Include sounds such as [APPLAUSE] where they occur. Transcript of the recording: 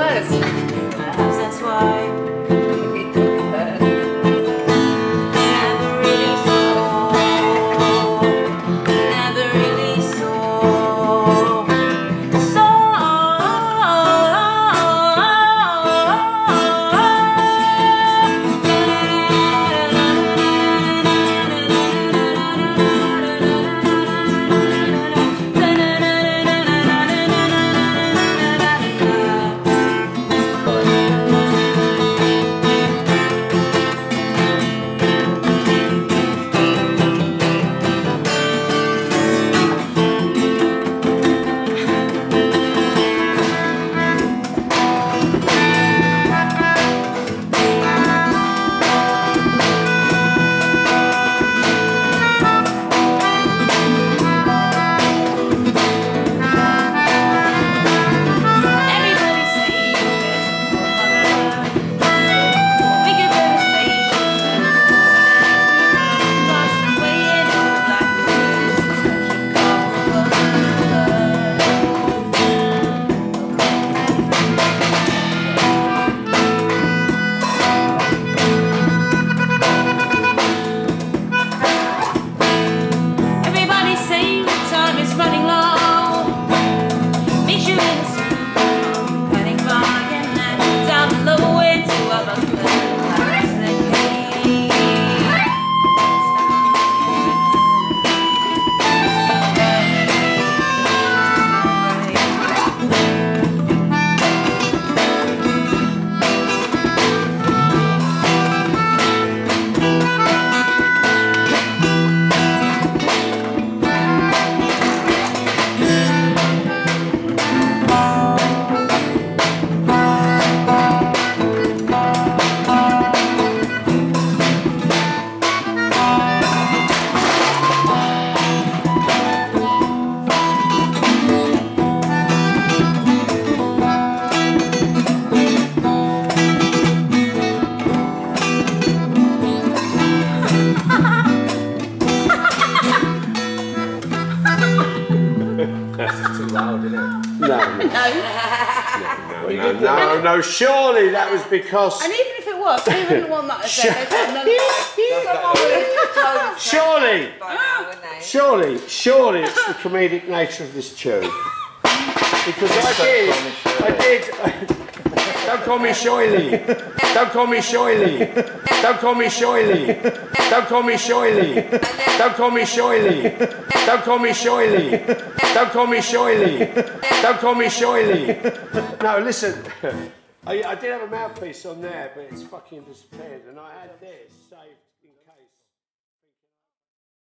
was. Perhaps that's why. That's too loud, isn't it? No, no, [LAUGHS] no, no, no, no, surely that was because. And even if it was, [LAUGHS] who wouldn't want that as their bedtime lullaby? Someone would have told us Surely, by now, wouldn't they? surely, surely it's the comedic nature of this tune. Because I did, I did. Don't call me Shoily. Don't call me Shoily. Don't call me Shoily. Don't call me Shoily. Don't call me Shoily. Don't call me Shoily. Don't call me Shoily. Don't call me Shoily. No, listen. [LAUGHS] I, I did have a mouthpiece on there, but it's fucking disappeared, and I had this saved.